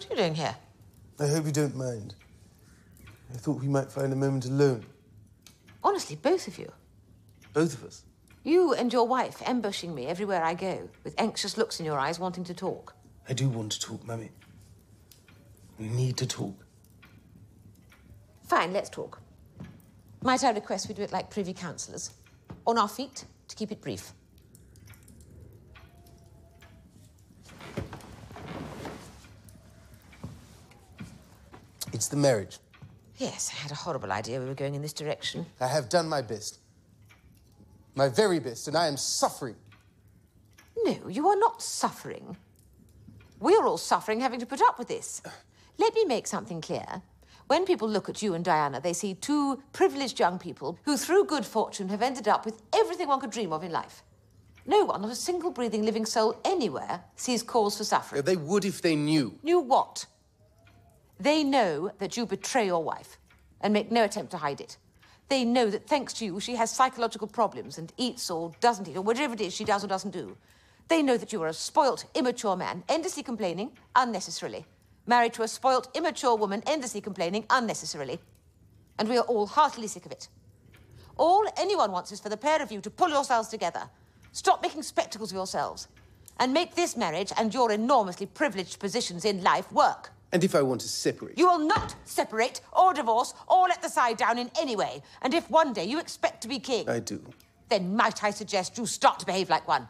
What are you doing here? I hope you don't mind. I thought we might find a moment alone. Honestly, both of you. Both of us. You and your wife ambushing me everywhere I go, with anxious looks in your eyes, wanting to talk. I do want to talk, Mummy. We need to talk. Fine, let's talk. Might I request we do it like privy councillors? On our feet, to keep it brief. It's the marriage. Yes, I had a horrible idea we were going in this direction. I have done my best. My very best, and I am suffering. No, you are not suffering. We're all suffering having to put up with this. Let me make something clear. When people look at you and Diana, they see two privileged young people who, through good fortune, have ended up with everything one could dream of in life. No one, not a single breathing living soul anywhere, sees cause for suffering. They would if they knew. Knew what? They know that you betray your wife and make no attempt to hide it. They know that thanks to you, she has psychological problems and eats or doesn't eat, or whatever it is she does or doesn't do. They know that you are a spoilt, immature man, endlessly complaining unnecessarily. Married to a spoilt, immature woman, endlessly complaining unnecessarily. And we are all heartily sick of it. All anyone wants is for the pair of you to pull yourselves together, stop making spectacles of yourselves, and make this marriage and your enormously privileged positions in life work. And if I want to separate? You will not separate or divorce or let the side down in any way. And if one day you expect to be king. I do. Then might I suggest you start to behave like one?